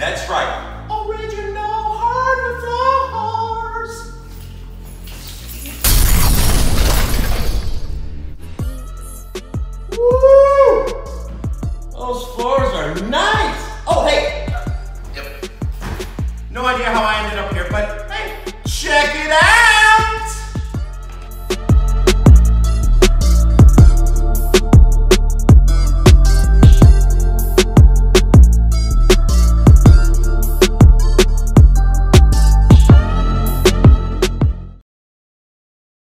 That's right. Original hardwood floors. Woo! Those floors are nice. Oh, hey. Yep. No idea how I ended up here, but!